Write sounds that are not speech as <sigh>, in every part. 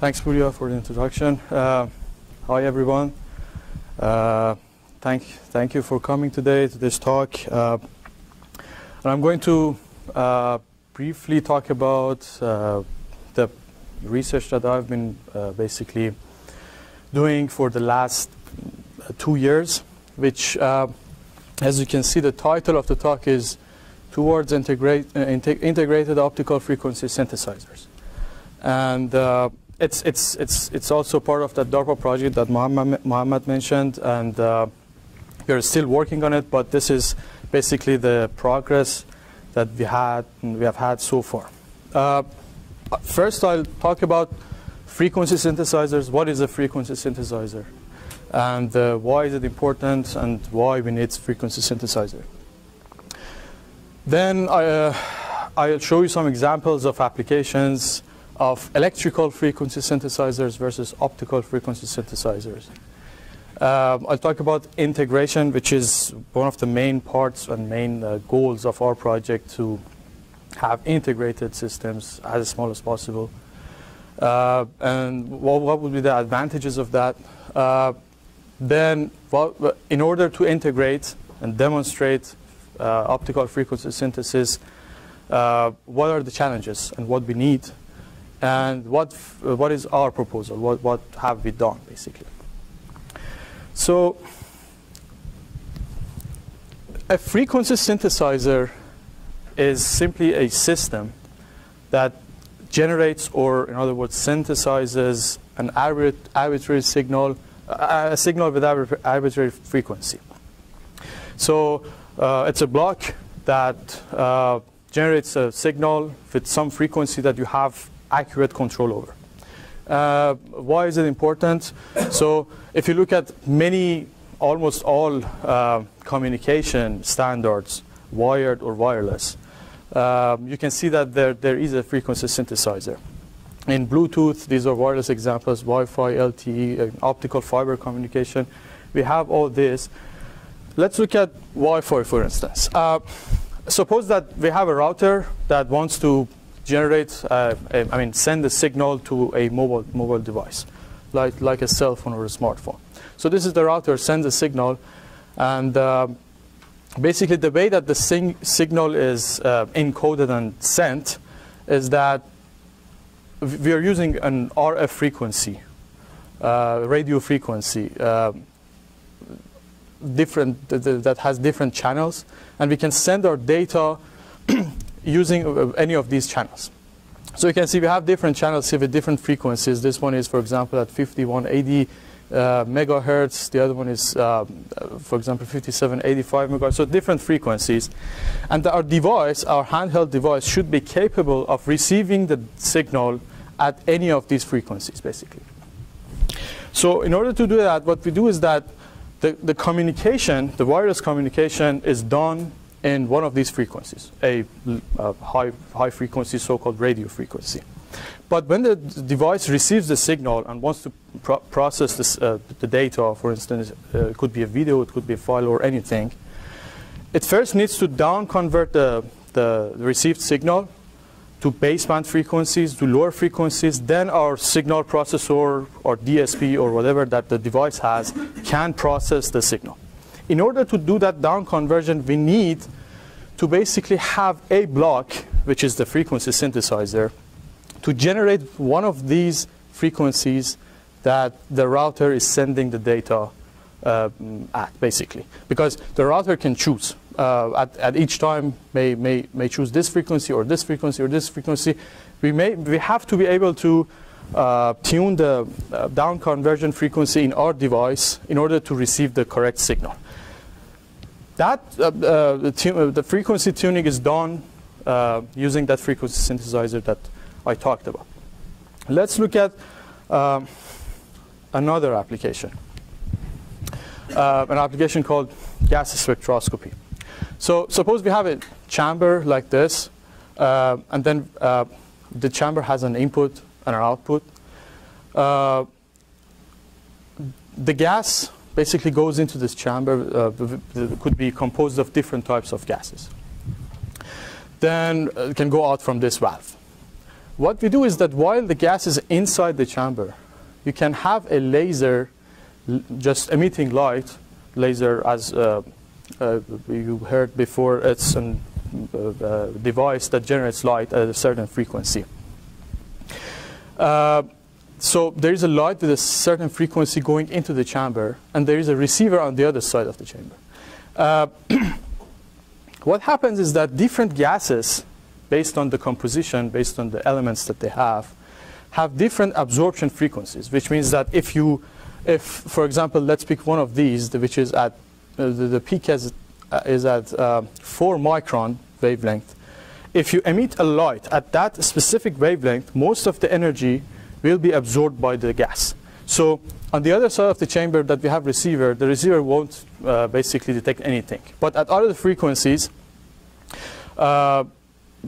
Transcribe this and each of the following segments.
Thanks, Julia, for the introduction. Uh, hi, everyone. Uh, thank, thank you for coming today to this talk. Uh, and I'm going to uh, briefly talk about uh, the research that I've been uh, basically doing for the last two years, which, as you can see, the title of the talk is Towards integrate, Integrated Optical Frequency Synthesizers. And it's, it's, it's, it's also part of that DARPA project that Mohammed, Mohammed mentioned, and uh, we're still working on it, but this is basically the progress that we, had, we have had so far. Uh, first, I'll talk about frequency synthesizers. What is a frequency synthesizer? And uh, why is it important, and why we need frequency synthesizer? Then I, uh, I'll show you some examples of applications of electrical frequency synthesizers versus optical frequency synthesizers. Um, I'll talk about integration, which is one of the main parts and main uh, goals of our project to have integrated systems as small as possible. Uh, and what, what, would be the advantages of that? Uh, then, well, in order to integrate and demonstrate uh, optical frequency synthesis, uh, what are the challenges and what we need and what, what is our proposal? What, what have we done, basically? So a frequency synthesizer is simply a system that generates, or in other words, synthesizes an arbitrary signal, a signal with arbitrary frequency. So uh, it's a block that uh, generates a signal with some frequency that you have accurate control over. Uh, why is it important? So if you look at many, almost all uh, communication standards, wired or wireless, um, you can see that there, there is a frequency synthesizer. In Bluetooth, these are wireless examples, Wi-Fi, LTE, uh, optical fiber communication. We have all this. Let's look at Wi-Fi, for instance. Uh, suppose that we have a router that wants to generate, uh, a, I mean, send a signal to a mobile, mobile device, like, like a cell phone or a smartphone. So this is the router, sends a signal, and uh, basically the way that the signal is uh, encoded and sent is that we are using an RF frequency, uh, radio frequency, uh, different that has different channels, and we can send our data <clears throat> using uh, any of these channels. So you can see we have different channels here with different frequencies. This one is, for example, at 5180 uh, megahertz. The other one is, uh, for example, 5785 megahertz. So different frequencies. And our device, our handheld device, should be capable of receiving the signal at any of these frequencies, basically. So in order to do that, what we do is that the, the communication, the wireless communication is done in one of these frequencies, a, a high, high frequency, so-called radio frequency. But when the device receives the signal and wants to pro process this, uh, the data, for instance, uh, it could be a video, it could be a file or anything, it first needs to down convert the, the received signal to baseband frequencies, to lower frequencies, then our signal processor or DSP or whatever that the device has can process the signal. In order to do that down conversion, we need to basically have a block, which is the frequency synthesizer, to generate one of these frequencies that the router is sending the data uh, at, basically. Because the router can choose. Uh, at, at, each time may, may, may choose this frequency or this frequency or this frequency. We, may, we have to be able to uh, tune the uh, down conversion frequency in our device in order to receive the correct signal. That, uh, uh, the, uh, the, frequency tuning is done uh, using that frequency synthesizer that I talked about. Let's look at um, another application, uh, an application called gas spectroscopy. So suppose we have a chamber like this, uh, and then the chamber has an input and an output. the gas basically goes into this chamber, uh, could be composed of different types of gases. Then uh, it can go out from this valve. what we do is that while the gas is inside the chamber, you can have a laser just emitting light. Laser, as uh, uh, you heard before, it's a uh, device that generates light at a certain frequency. So there is a light with a certain frequency going into the chamber, and there is a receiver on the other side of the chamber. Uh, <clears throat> what happens is that different gases, based on the composition, based on the elements that they have, have different absorption frequencies, which means that if you, if, for example, let's pick one of these, which is at, uh, the, the, peak has, uh, is at uh, 4 micron wavelength. If you emit a light at that specific wavelength, most of the energy will be absorbed by the gas. So on the other side of the chamber that we have receiver, the receiver won't uh, basically detect anything. But at other frequencies, uh,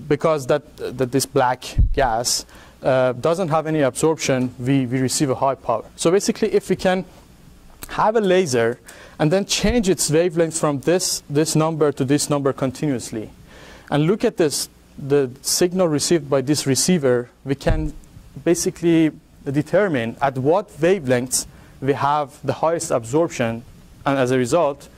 because that, that this black gas uh, doesn't have any absorption, we, we receive a high power. So basically, if we can have a laser and then change its wavelength from this, this number to this number continuously, and look at this, the signal received by this receiver, we can basically determine at what wavelengths we have the highest absorption, and as a result,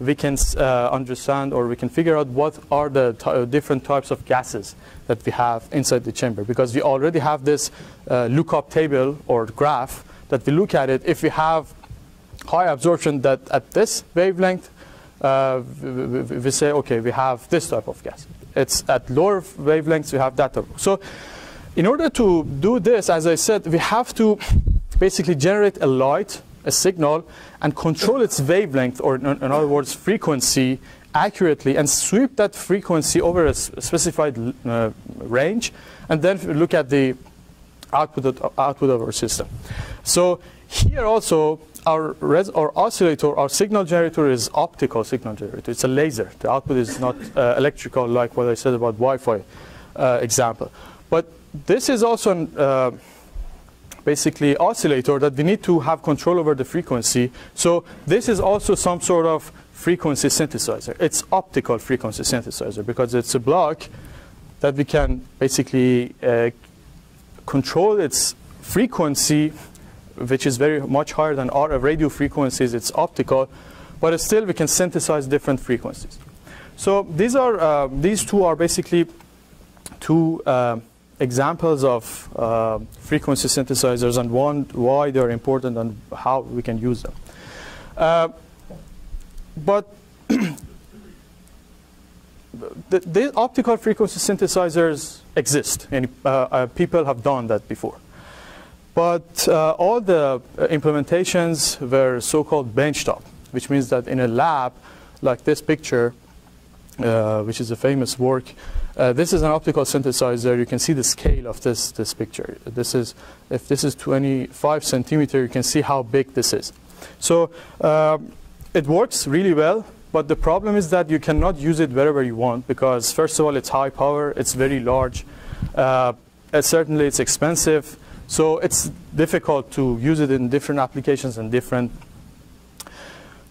we can uh, understand or we can figure out what are the different types of gases that we have inside the chamber. Because we already have this uh, lookup table or graph that we look at it. If we have high absorption that at this wavelength uh, we, we, say okay we have this type of gas. It's at lower wavelengths we have that type. so in order to do this, as I said, we have to basically generate a light, a signal, and control its wavelength, or in, other words, frequency, accurately, and sweep that frequency over a specified uh, range, and then look at the output of, output of our system. So here also, our, our oscillator, our signal generator is optical signal generator. It's a laser. The output is not uh, electrical like what I said about Wi-Fi uh, example. But this is also an, uh, basically oscillator that we need to have control over the frequency. So this is also some sort of frequency synthesizer. It's optical frequency synthesizer because it's a block that we can basically uh, control its frequency, which is very much higher than our radio frequencies. It's optical, but still we can synthesize different frequencies. So these are uh, these two are basically two uh, examples of uh, frequency synthesizers and one, why they're important and how we can use them. Uh, but <clears throat> the, the, optical frequency synthesizers exist, and uh, uh people have done that before. But uh, all the implementations were so-called benchtop, which means that in a lab, like this picture, uh, which is a famous work, uh, this is an optical synthesizer. You can see the scale of this, this picture. This is, if this is 25 centimeter, you can see how big this is. So um, it works really well, but the problem is that you cannot use it wherever you want because first of all, it's high power, it's very large, uh, certainly it's expensive, so it's difficult to use it in different applications and different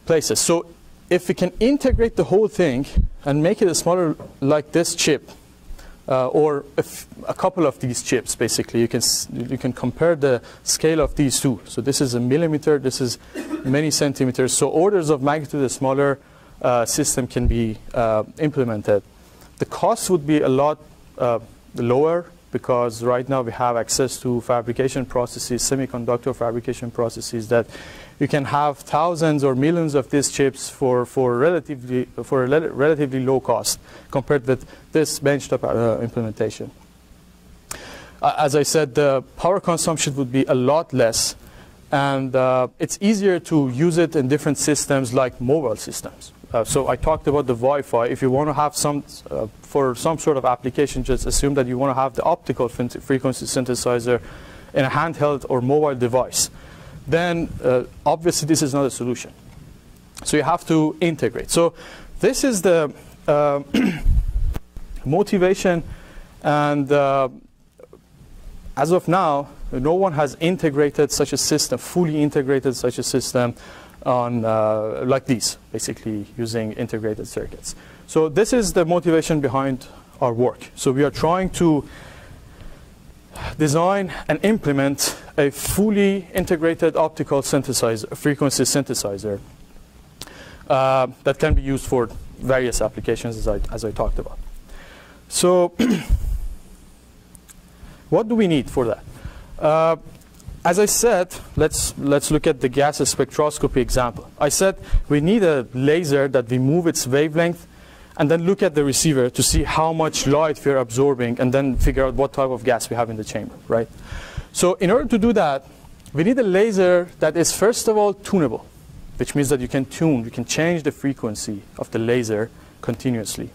places. So if we can integrate the whole thing and make it a smaller like this chip, uh, or a, couple of these chips, basically, you can you can compare the scale of these two. So this is a millimeter, this is many centimeters. So orders of magnitude, a smaller uh, system can be uh, implemented. The cost would be a lot uh, lower because right now we have access to fabrication processes, semiconductor fabrication processes that you can have thousands or millions of these chips for, for, relatively, for a relatively low cost compared with this benchtop uh, implementation. Uh, as I said, the power consumption would be a lot less and uh, it's easier to use it in different systems like mobile systems. Uh, so I talked about the Wi-Fi. If you want to have some, uh, for some sort of application, just assume that you want to have the optical frequency synthesizer in a handheld or mobile device then uh, obviously this is not a solution. So you have to integrate. So this is the uh, <clears throat> motivation and uh, as of now, no one has integrated such a system, fully integrated such a system on uh, like these, basically using integrated circuits. So this is the motivation behind our work. So we are trying to design and implement a fully integrated optical synthesizer, frequency synthesizer uh, that can be used for various applications as I, as I talked about. So <clears throat> what do we need for that? Uh, as I said, let's, let's look at the gas spectroscopy example. I said we need a laser that we move its wavelength and then look at the receiver to see how much light we're absorbing and then figure out what type of gas we have in the chamber, right? So in order to do that, we need a laser that is first of all tunable, which means that you can tune, you can change the frequency of the laser continuously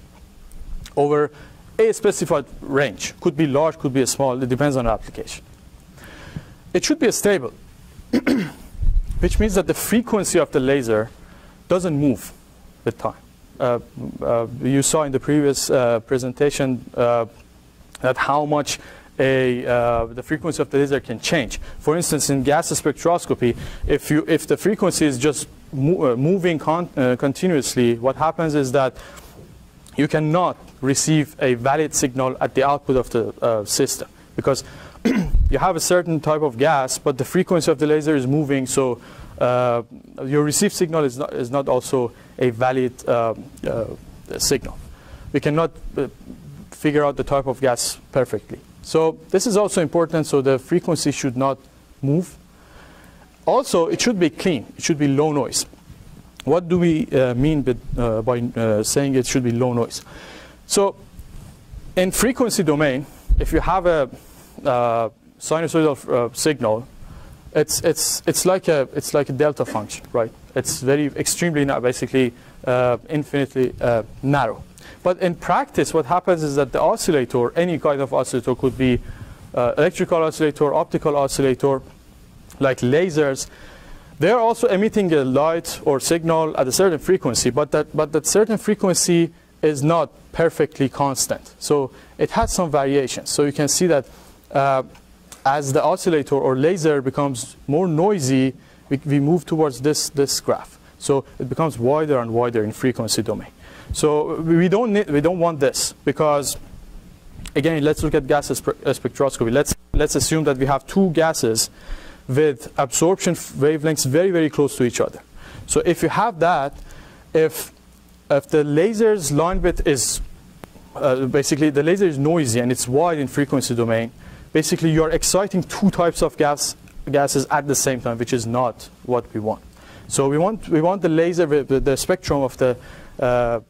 over a specified range. Could be large, could be small, it depends on the application. It should be stable, <clears throat> which means that the frequency of the laser doesn't move with time. Uh, uh, you saw in the previous uh, presentation uh, that how much a, uh, the frequency of the laser can change. For instance, in gas spectroscopy, if, you, if the frequency is just mo uh, moving con continuously, what happens is that you cannot receive a valid signal at the output of the system because you have a certain type of gas, but the frequency of the laser is moving, so uh, your received signal is not, is not also a valid uh, uh, signal. We cannot uh, figure out the type of gas perfectly. So this is also important, so the frequency should not move. Also, it should be clean. It should be low noise. What do we uh, mean by, uh, by saying it should be low noise? So in frequency domain, if you have a sinusoidal uh, signal, it's it's it's like a it's like a delta function, right? It's very extremely basically uh, infinitely uh, narrow. But in practice, what happens is that the oscillator, any kind of oscillator, could be uh, electrical oscillator, optical oscillator, like lasers. They're also emitting a light or signal at a certain frequency, but that but that certain frequency is not perfectly constant. So it has some variations. So you can see that uh, as the oscillator or laser becomes more noisy, we, we move towards this, this graph. So it becomes wider and wider in frequency domain. So we don't, need, we don't want this because, again, let's look at gas spectroscopy. Let's, let's assume that we have two gases with absorption wavelengths very, very close to each other. So if you have that, if, if the laser's line width is, uh, basically the laser is noisy and it's wide in frequency domain, basically you're exciting two types of gas, gases at the same time, which is not what we want. So we want, we want the laser, the spectrum of the uh,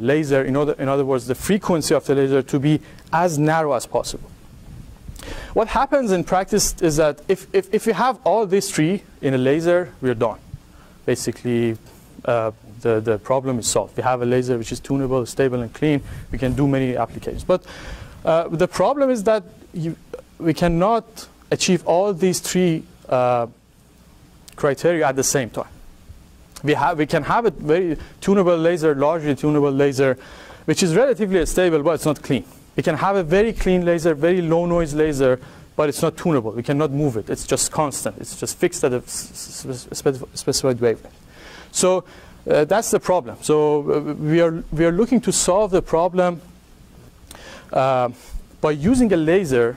laser, in other, in other words, the frequency of the laser to be as narrow as possible. What happens in practice is that if, if, if we have all these three in a laser, we're done. Basically, uh, the, the problem is solved. We have a laser which is tunable, stable, and clean. We can do many applications. But uh, the problem is that you, we cannot achieve all these three uh, criteria at the same time. We, have, we can have a very tunable laser, largely tunable laser, which is relatively stable, but it's not clean. We can have a very clean laser, very low noise laser, but it's not tunable. We cannot move it. It's just constant. It's just fixed at a specified wavelength. So uh, that's the problem. So uh, we, are, we are looking to solve the problem uh, by using a laser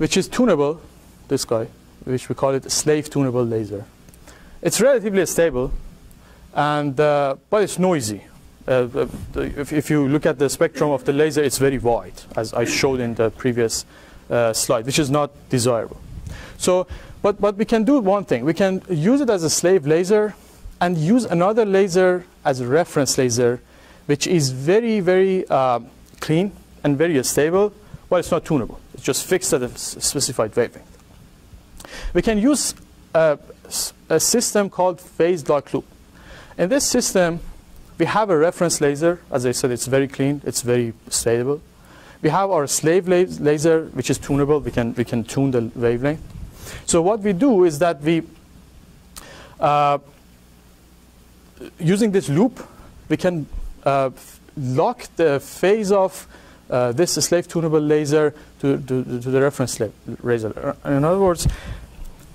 which is tunable, this guy, which we call it a slave tunable laser. It's relatively stable, and, uh, but it's noisy. Uh, if, if, you look at the spectrum of the laser, it's very wide, as I showed in the previous uh, slide, which is not desirable. So, but, but we can do one thing. We can use it as a slave laser and use another laser as a reference laser, which is very, very uh, clean and very stable, but it's not tunable. Just fixed at a specified wavelength. We can use a, a system called phase lock loop. In this system, we have a reference laser. As I said, it's very clean. It's very stable. We have our slave laser, which is tunable. We can, we can tune the wavelength. So what we do is that we, uh, using this loop, we can uh, lock the phase of uh, this slave tunable laser to, to, to the reference laser. Uh, in other words,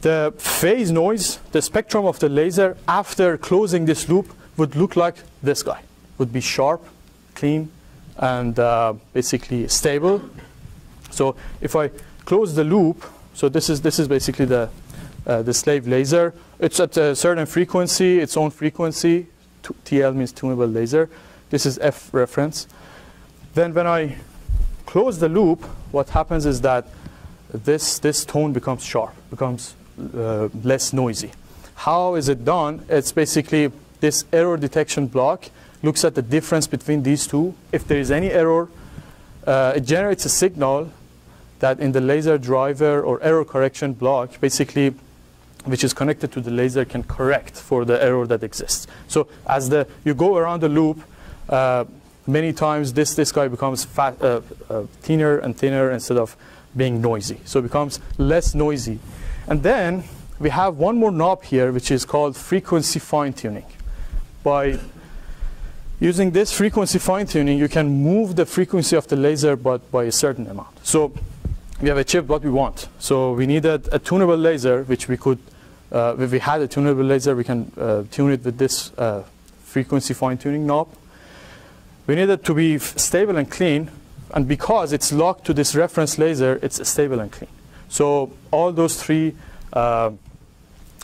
the phase noise, the spectrum of the laser after closing this loop would look like this guy. Would be sharp, clean, and uh, basically stable. So if I close the loop, so this is this is basically the uh, the slave laser. It's at a certain frequency, its own frequency. TL means tunable laser. This is F reference. Then when I close the loop, what happens is that this this tone becomes sharp, becomes uh, less noisy. How is it done? It's basically this error detection block looks at the difference between these two. If there is any error, uh, it generates a signal that in the laser driver or error correction block, basically, which is connected to the laser, can correct for the error that exists. So as the you go around the loop, uh, many times this this guy becomes fat, uh, uh, thinner and thinner instead of being noisy. So it becomes less noisy. And then we have one more knob here, which is called frequency fine tuning. By using this frequency fine tuning, you can move the frequency of the laser but by a certain amount. So we have achieved what we want. So we needed a tunable laser, which we could, uh, if we had a tunable laser, we can uh, tune it with this uh, frequency fine tuning knob. We need it to be stable and clean, and because it's locked to this reference laser, it's stable and clean. So all those three uh,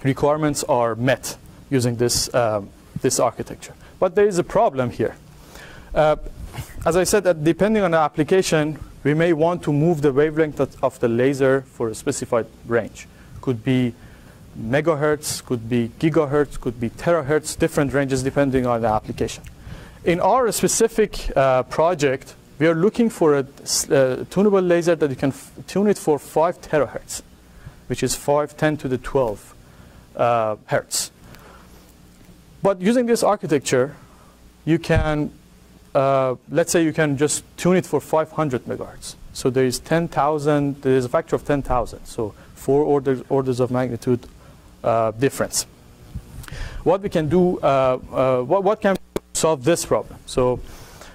requirements are met using this, um, this architecture. But there is a problem here. Uh, as I said, that depending on the application, we may want to move the wavelength of the laser for a specified range. Could be megahertz, could be gigahertz, could be terahertz, different ranges depending on the application. In our specific uh, project, we are looking for a uh, tunable laser that you can tune it for 5 terahertz, which is 5, 10 to the 12 uh, hertz. But using this architecture, you can uh, let's say you can just tune it for 500 megahertz. So there is 10,000, there is a factor of 10,000. So four orders, orders of magnitude uh, difference. What we can do, uh what, what can solve this problem? So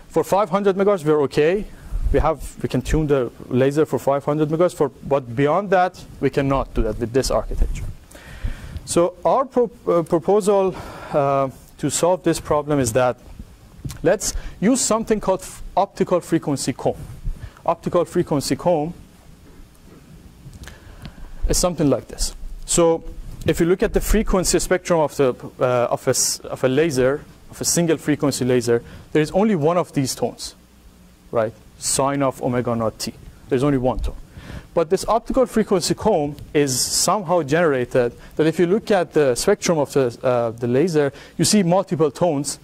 for 500 megahertz, we're okay. We have, we can tune the laser for 500 megahertz, for, but beyond that, we cannot do that with this architecture. So our pro uh, proposal uh, to solve this problem is that Let's use something called optical frequency comb. Optical frequency comb is something like this. So if you look at the frequency spectrum of, the, uh, of, a, of a laser, of a single frequency laser, there is only one of these tones, right? Sine of omega naught t. There's only one tone. But this optical frequency comb is somehow generated that if you look at the spectrum of the, uh, the laser, you see multiple tones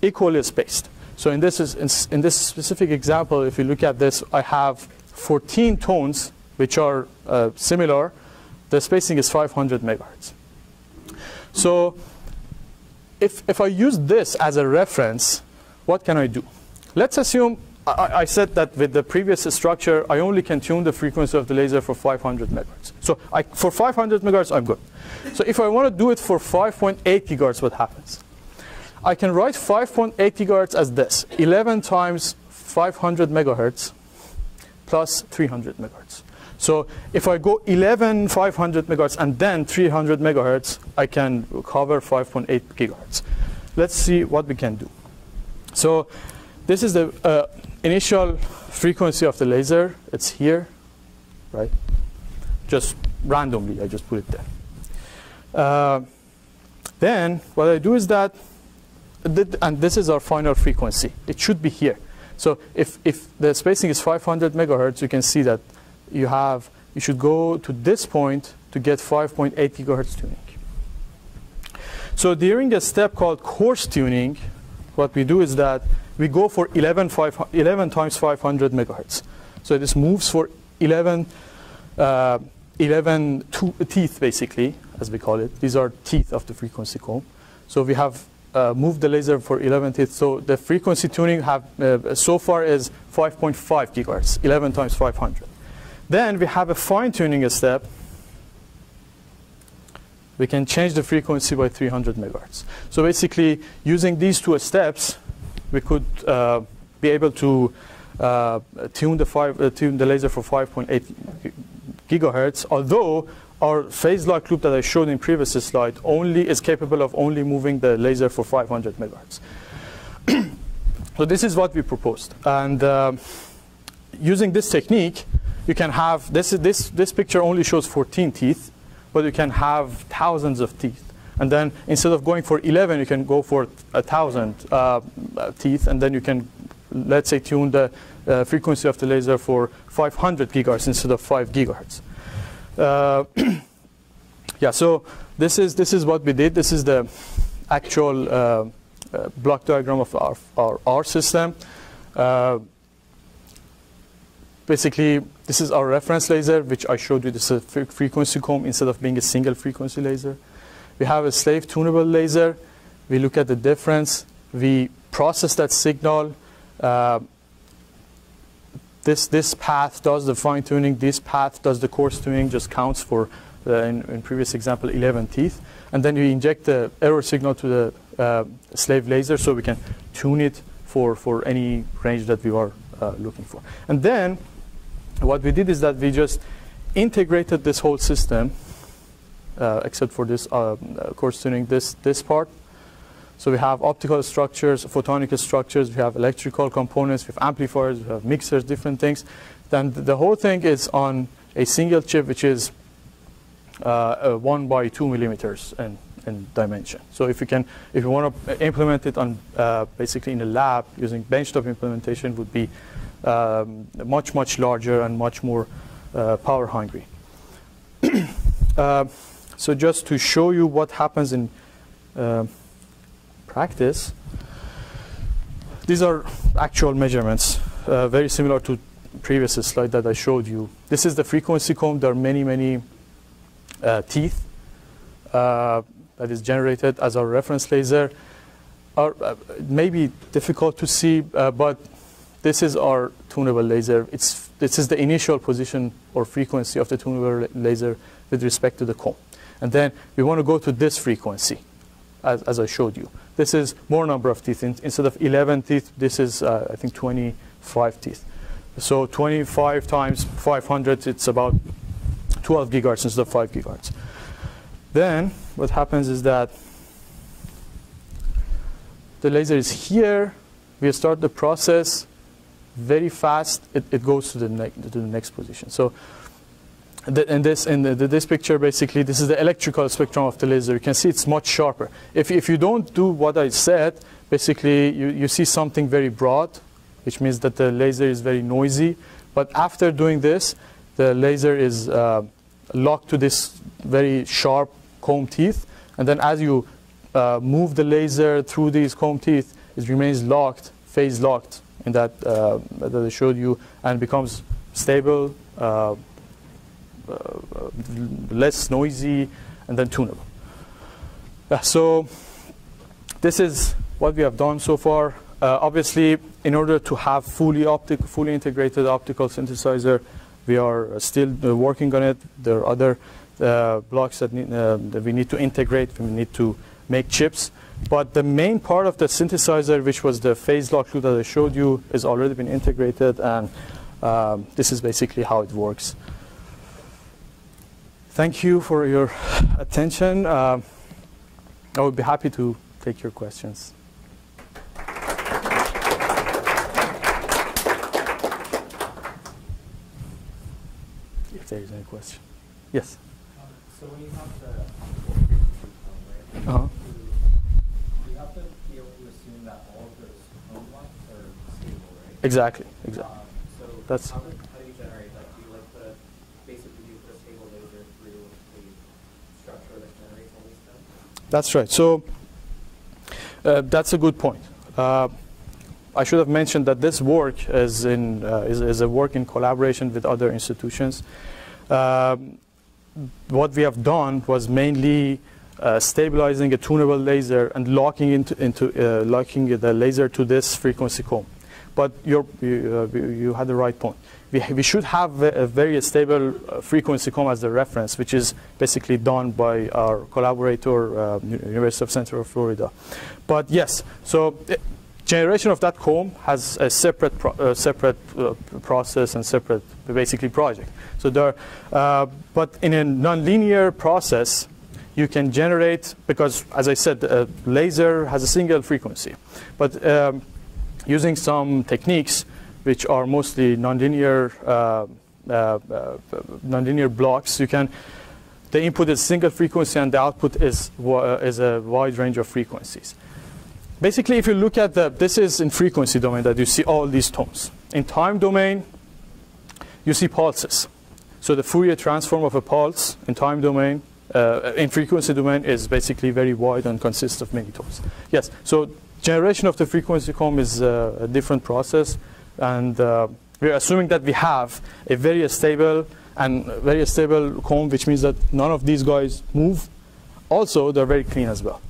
equally spaced. So in this, is, in, in this specific example, if you look at this, I have 14 tones which are uh, similar. The spacing is 500 megahertz. So if, if I use this as a reference, what can I do? Let's assume I, I, said that with the previous structure, I only can tune the frequency of the laser for 500 megahertz. So I, for 500 megahertz, I'm good. So if I want to do it for 5.8 gigahertz, what happens? I can write 5.8 gigahertz as this, 11 times 500 megahertz plus 300 megahertz. So if I go 11 500 megahertz and then 300 megahertz, I can cover 5.8 gigahertz. Let's see what we can do. So this is the uh, initial frequency of the laser. It's here, right? Just randomly, I just put it there. Uh, then what I do is that and this is our final frequency. It should be here. So if, if the spacing is 500 megahertz, you can see that you have, you should go to this point to get 5.8 gigahertz tuning. So during a step called coarse tuning, what we do is that we go for 11, 5, 11 times 500 megahertz. So this moves for 11, uh, 11 teeth, basically, as we call it. These are teeth of the frequency comb. So we have uh, move the laser for 11 teeth. So the frequency tuning have uh, so far is 5.5 gigahertz, 11 times 500. Then we have a fine tuning step. We can change the frequency by 300 megahertz. So basically, using these two steps, we could uh, be able to uh, tune the, five, uh, tune the laser for 5.8 gigahertz. Although our phase lock loop that I showed in previous slide only is capable of only moving the laser for 500 megahertz. <clears throat> so this is what we proposed. And uh, using this technique, you can have, this, this, this picture only shows 14 teeth, but you can have thousands of teeth. And then instead of going for 11, you can go for a thousand uh, teeth, and then you can, let's say, tune the uh, frequency of the laser for 500 gigahertz instead of 5 gigahertz. Uh, <clears throat> yeah, so this is this is what we did. This is the actual uh, uh, block diagram of our our, our system. Basically, this is our reference laser, which I showed you. This is a frequency comb instead of being a single frequency laser. We have a slave tunable laser. We look at the difference. We process that signal. Uh, this, this path does the fine tuning. This path does the coarse tuning, just counts for, uh, in, in previous example, 11 teeth. And then we inject the error signal to the uh, slave laser so we can tune it for, for any range that we are uh, looking for. And then what we did is that we just integrated this whole system uh, except for this uh, coarse tuning, this, this part. So we have optical structures, photonic structures, we have electrical components, we have amplifiers, we have mixers, different things. Then the whole thing is on a single chip, which is uh, one by two millimeters in, in dimension. So if you can, if you want to implement it on uh, basically in a lab using benchtop implementation, would be um, much much larger and much more uh, power hungry. <clears throat> Uh, so just to show you what happens in uh, practice, these are actual measurements, uh, very similar to previous slide that I showed you. This is the frequency comb. There are many, many uh, teeth uh, that is generated as our reference laser. Are, may be difficult to see, but this is our tunable laser. It's, this is the initial position or frequency of the tunable laser with respect to the comb. And then we want to go to this frequency, as, as I showed you. This is more number of teeth. In, instead of 11 teeth, this is, uh, I think, 25 teeth. So 25 times 500, it's about 12 gigahertz instead of 5 gigahertz. Then what happens is that the laser is here. We start the process very fast. It, it goes to the, to the next position. So the, in this in the, this picture, basically, this is the electrical spectrum of the laser. You can see it's much sharper. If if you don't do what I said, basically you, you see something very broad, which means that the laser is very noisy. But after doing this, the laser is uh, locked to this very sharp comb teeth, and then as you uh, move the laser through these comb teeth, it remains locked, phase locked in that uh, that I showed you, and becomes stable. Uh, uh, less noisy, and then tunable. So this is what we have done so far. Uh, obviously, in order to have fully optic, fully integrated optical synthesizer, we are still uh, working on it. There are other blocks that, need, that we need to integrate. We need to make chips. But the main part of the synthesizer, which was the phase lock loop that I showed you, has already been integrated, and um, this is basically how it works. Thank you for your attention. Uh, I would be happy to take your questions. If there is any question. Yes? Um, so when you have the Uh-huh. you have to be able to assume that all of those comb ones are stable, right? Exactly, exactly. Um, so That's- how, do, how do you generate that? Do you like put a, basically do you put a stable laser through the structure that generates all these things? That's right. So uh, that's a good point. Uh, I should have mentioned that this work is, in, uh, is, is a work in collaboration with other institutions. Um, what we have done was mainly uh, stabilizing a tunable laser and locking into, into uh, locking the laser to this frequency comb. But you, uh, you had the right point. We, we should have a, a very stable uh, frequency comb as the reference, which is basically done by our collaborator, uh, University of Central Florida. But yes, so uh, generation of that comb has a separate pro uh, separate uh, process and separate basically project. So there, uh, but in a nonlinear process, you can generate because, as I said, a laser has a single frequency, but um, using some techniques which are mostly nonlinear uh, uh, uh, nonlinear blocks, you can the input is single frequency and the output is uh, is a wide range of frequencies. Basically, if you look at the this is in frequency domain that you see all these tones. In time domain, you see pulses. So the Fourier transform of a pulse in time domain, uh, in frequency domain, is basically very wide and consists of many tones. Yes. So generation of the frequency comb is uh, a different process, and uh, we're assuming that we have a very stable and very stable comb, which means that none of these guys move. Also, they're very clean as well.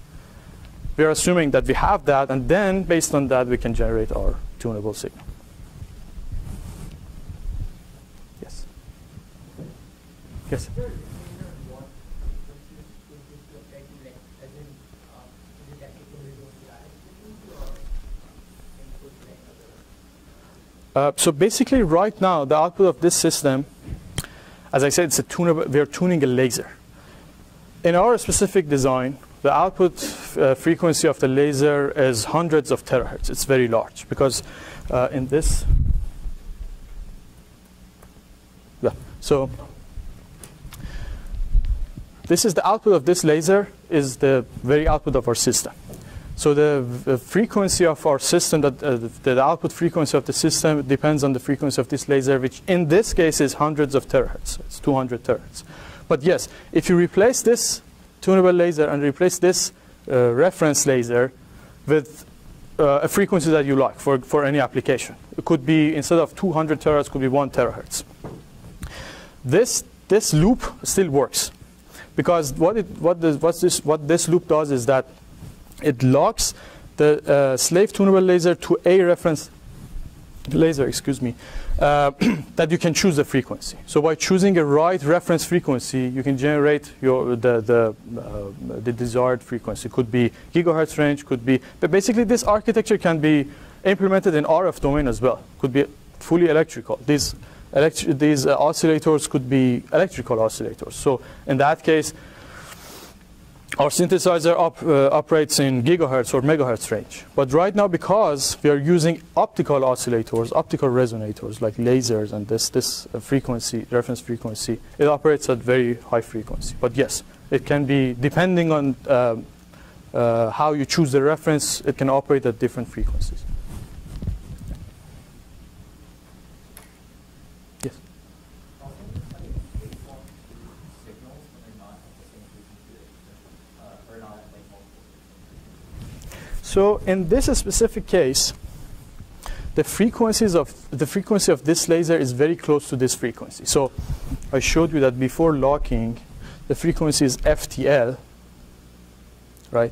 We're assuming that we have that, and then based on that, we can generate our tunable signal. Yes. Yes. Uh, so basically, right now, the output of this system, as I said, it's a tuner, we're tuning a laser. In our specific design, the output uh, frequency of the laser is hundreds of terahertz. It's very large because uh, in this, yeah, so this is the output of this laser is the very output of our system. So the, frequency of our system, that, uh, the, the, output frequency of the system depends on the frequency of this laser, which in this case is hundreds of terahertz. It's 200 terahertz. But yes, if you replace this tunable laser and replace this uh, reference laser with uh, a frequency that you like for, for any application. It could be, instead of 200 terahertz, could be 1 terahertz. This, this loop still works. Because what, it, what, this, what, this, what this loop does is that it locks the uh, slave tunable laser to a reference laser, excuse me, uh, <clears throat> that you can choose the frequency. So by choosing a right reference frequency, you can generate your the the, uh, the desired frequency. Could be gigahertz range, could be, but basically this architecture can be implemented in RF domain as well. Could be fully electrical. These electri these uh, oscillators could be electrical oscillators. So in that case, our synthesizer op, uh, operates in gigahertz or megahertz range. But right now, because we are using optical oscillators, optical resonators like lasers and this, this uh, frequency, reference frequency, it operates at very high frequency. But yes, it can be, depending on uh, uh how you choose the reference, it can operate at different frequencies. So in this specific case, the frequencies of the frequency of this laser is very close to this frequency. So I showed you that before locking, the frequency is FTL, right?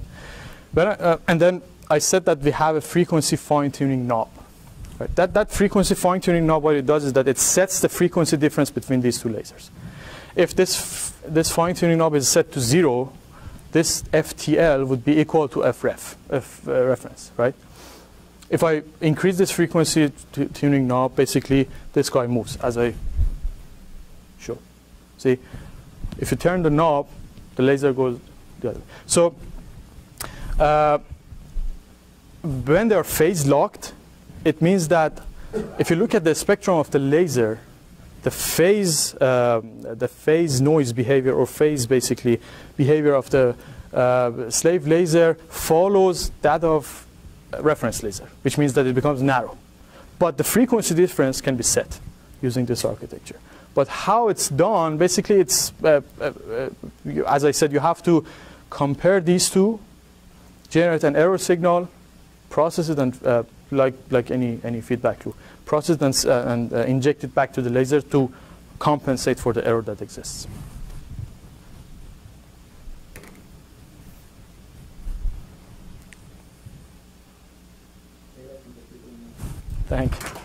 I, uh, and then I said that we have a frequency fine-tuning knob. Right? That, that frequency fine-tuning knob, what it does is that it sets the frequency difference between these two lasers. If this, this fine-tuning knob is set to zero, this FTL would be equal to FREF, F uh, reference, right? If I increase this frequency tuning knob, basically this guy moves as I show. See, if you turn the knob, the laser goes the other way. So uh, when they're phase locked, it means that if you look at the spectrum of the laser, the phase, uh, the phase noise behavior or phase basically behavior of the uh, slave laser follows that of reference laser, which means that it becomes narrow. But the frequency difference can be set using this architecture. But how it's done, basically it's, uh, uh, you, as I said, you have to compare these two, generate an error signal, process it, and uh, like, like any, any feedback loop process and, uh, and uh, inject it back to the laser to compensate for the error that exists. Thank you.